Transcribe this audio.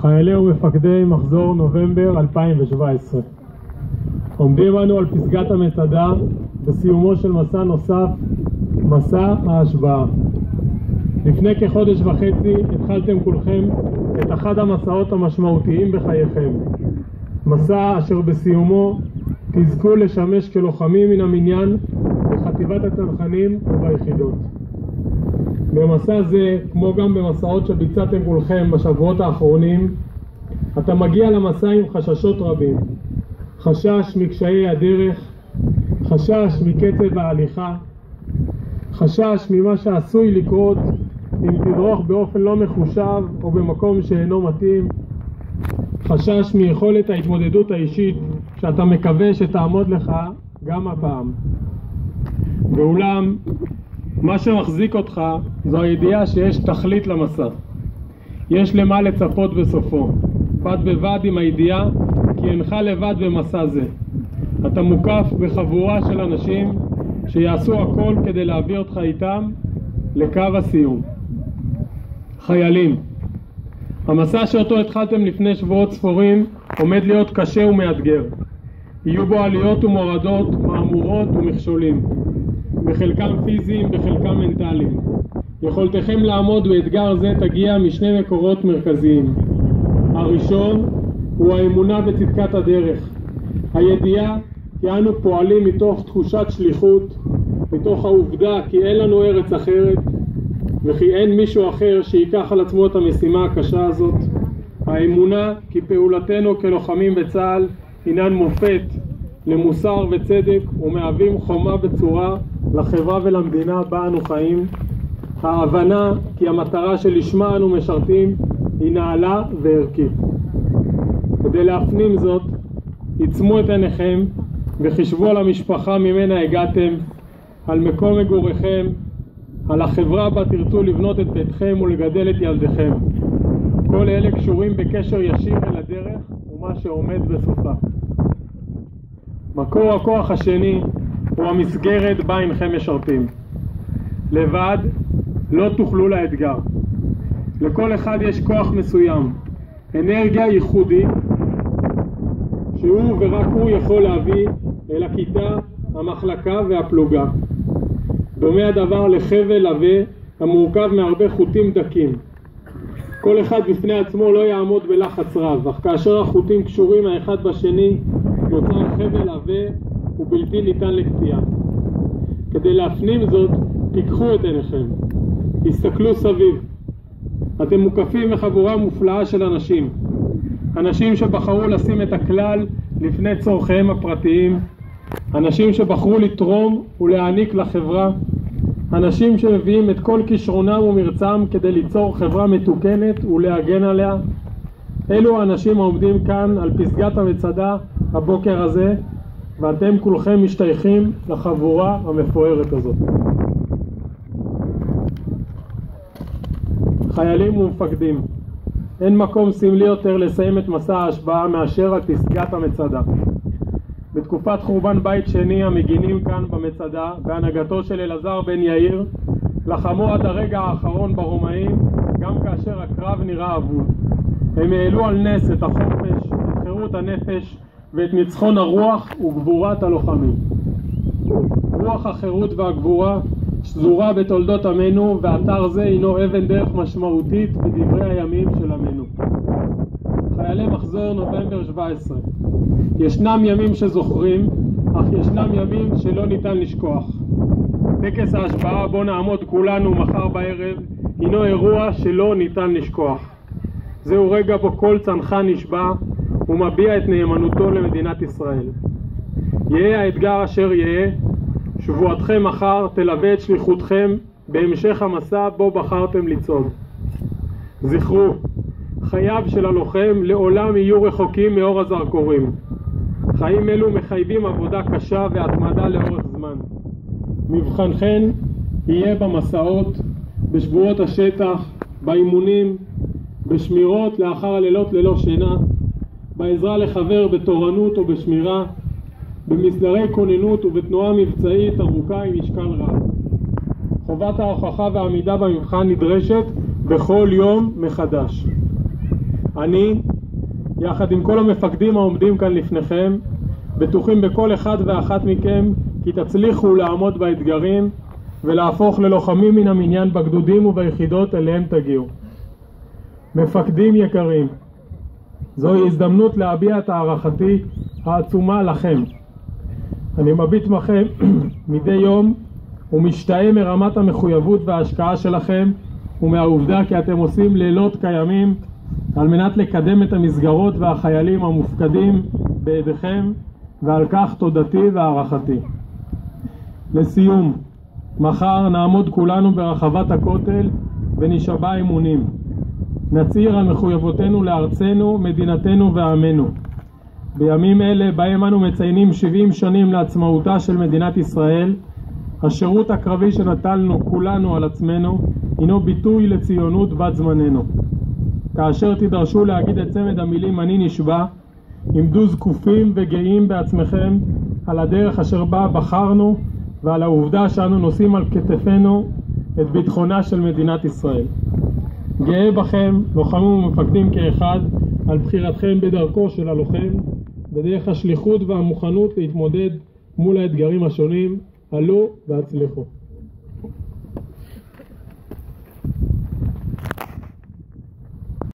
חיילי ומפקדי מחזור נובמבר 2017 עומדים אנו על פסגת המצדה בסיומו של מסע נוסף, מסע ההשבעה. לפני כחודש וחצי התחלתם כולכם את אחד המסעות המשמעותיים בחייכם. מסע אשר בסיומו תזכו לשמש כלוחמים מן המניין בחטיבת הצנחנים וביחידות. במסע זה, כמו גם במסעות שביצעתם כולכם בשבועות האחרונים, אתה מגיע למסע עם חששות רבים. חשש מקשיי הדרך, חשש מקצב ההליכה, חשש ממה שעשוי לקרות אם תדרוך באופן לא מחושב או במקום שאינו מתאים, חשש מיכולת ההתמודדות האישית שאתה מקווה שתעמוד לך גם הפעם. ואולם, מה שמחזיק אותך זו הידיעה שיש תכלית למסע. יש למה לצפות בסופו. בד בבד עם הידיעה כי אינך לבד במסע זה. אתה מוקף בחבורה של אנשים שיעשו הכל כדי להביא אותך איתם לקו הסיום. חיילים, המסע שאותו התחלתם לפני שבועות ספורים עומד להיות קשה ומאתגר. יהיו בו עליות ומורדות, מהמורות ומכשולים. בחלקם פיזיים, בחלקם מנטליים. יכולתכם לעמוד באתגר זה תגיע משני מקורות מרכזיים. הראשון הוא האמונה בצדקת הדרך. הידיעה כי אנו פועלים מתוך תחושת שליחות, מתוך העובדה כי אין לנו ארץ אחרת וכי אין מישהו אחר שייקח על עצמו את המשימה הקשה הזאת. האמונה כי פעולתנו כלוחמים בצה"ל הינן מופת למוסר וצדק ומהווים חומה בצורה לחברה ולמדינה בה אנו חיים. ההבנה כי המטרה שלשמה אנו משרתים היא נעלה וערכית. כדי להפנים זאת, עיצמו את עיניכם וחישבו על המשפחה ממנה הגעתם, על מקום מגוריכם, על החברה בה תרצו לבנות את ביתכם ולגדל את ילדיכם. כל אלה קשורים בקשר ישיר אל הדרך ומה שעומד בסופה. מקור הכוח השני הוא המסגרת בה אינכם משרתים. לבד לא תוכלו לאתגר. לכל אחד יש כוח מסוים, אנרגיה ייחודית שהוא ורק הוא יכול להביא אל הכיתה, המחלקה והפלוגה. דומה הדבר לחבל עבה המורכב מהרבה חוטים דקים. כל אחד בפני עצמו לא יעמוד בלחץ רב, אך כאשר החוטים קשורים האחד בשני נוצר חבל עבה ובלתי ניתן לקטיעה. כדי להפנים זאת, פיקחו את עיניכם, הסתכלו סביב. אתם מוקפים מחבורה מופלאה של אנשים, אנשים שבחרו לשים את הכלל לפני צורכיהם הפרטיים, אנשים שבחרו לתרום ולהעניק לחברה, אנשים שמביאים את כל כישרונם ומרצם כדי ליצור חברה מתוקנת ולהגן עליה. אלו האנשים העומדים כאן על פסגת המצדה הבוקר הזה, ואתם כולכם משתייכים לחבורה המפוארת הזאת. חיילים ומפקדים, אין מקום סמלי יותר לסיים את מסע ההשבעה מאשר על פסגת המצדה. בתקופת חורבן בית שני המגינים כאן במצדה בהנהגתו של אלעזר בן יאיר לחמו עד הרגע האחרון ברומאים גם כאשר הקרב נראה אבוד. הם העלו על נס את החופש, את חירות הנפש ואת ניצחון הרוח וגבורת הלוחמים. רוח החירות והגבורה שזורה בתולדות עמנו ואתר זה הינו אבן דרך משמעותית בדברי הימים של עמנו. חיילי מחזור נובמבר 17 ישנם ימים שזוכרים, אך ישנם ימים שלא ניתן לשכוח. טקס ההשבעה בו נעמוד כולנו מחר בערב הינו אירוע שלא ניתן לשכוח. זהו רגע בו כל צנחן נשבע ומביע את נאמנותו למדינת ישראל. יהא האתגר אשר יהא, שבועתכם מחר תלווה את שליחותכם בהמשך המסע בו בחרתם לצעוד. זכרו, חייו של הלוחם לעולם יהיו רחוקים מאור הזרקורים. חיים אלו מחייבים עבודה קשה והתמדה לאורך זמן. מבחנכן יהיה במסעות, בשבועות השטח, באימונים, בשמירות לאחר הלילות ללא שינה, בעזרה לחבר בתורנות או בשמירה, במסדרי כוננות ובתנועה מבצעית ארוכה עם משקל רב. חובת ההוכחה והעמידה במבחן נדרשת בכל יום מחדש. אני, יחד עם כל המפקדים העומדים כאן לפניכם, בטוחים בכל אחד ואחת מכם כי תצליחו לעמוד באתגרים ולהפוך ללוחמים מן המניין בגדודים וביחידות אליהם תגיעו. מפקדים יקרים, זוהי הזדמנות להביע את הערכתי העצומה לכם. אני מביט בכם מדי יום ומשתאה מרמת המחויבות וההשקעה שלכם ומהעובדה כי אתם עושים לילות כימים על מנת לקדם את המסגרות והחיילים המופקדים בידיכם ועל כך תודתי והערכתי. לסיום, מחר נעמוד כולנו ברחבת הכותל ונשבע אמונים. נצהיר על מחויבותנו לארצנו, מדינתנו ועמנו. בימים אלה בהם אנו מציינים 70 שנים לעצמאותה של מדינת ישראל, השירות הקרבי שנטלנו כולנו על עצמנו הינו ביטוי לציונות בת זמננו. כאשר תידרשו להגיד את צמד המילים אני נשבע, עמדו זקופים וגאים בעצמכם על הדרך אשר בה בחרנו ועל העובדה שאנו נושאים על כתפינו את ביטחונה של מדינת ישראל. גאה בכם, לוחמים ומפקדים כאחד, על בחירתכם בדרכו של הלוחם, בדרך השליחות והמוכנות להתמודד מול האתגרים השונים. עלו והצליחו.